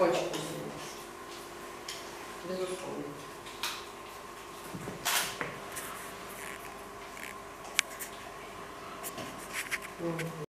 почку себе. Безусловно. Мгм.